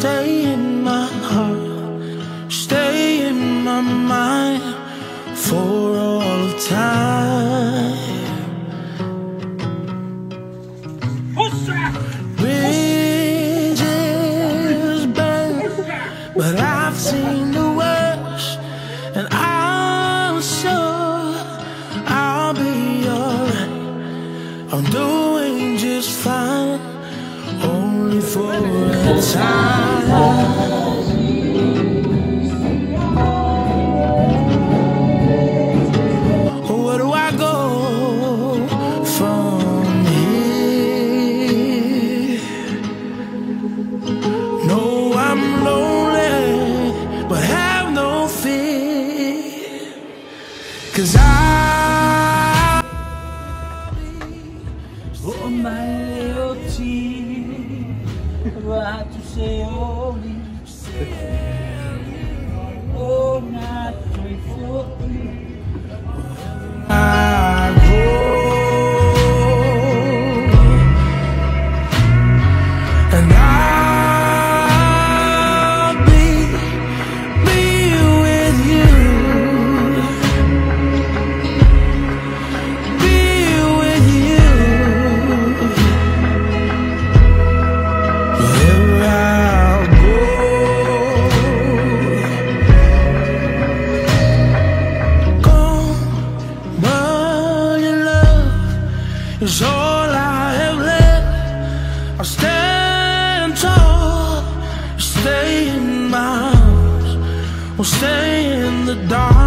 stay in my heart, stay in my mind for all of time. Bridges burn, but I've seen the worst, and I'm sure I'll be alright. I'm doing just fine, only for a time. Where do I go from here? No fear. Cause Oh Leoti, Oh will stay in the dark.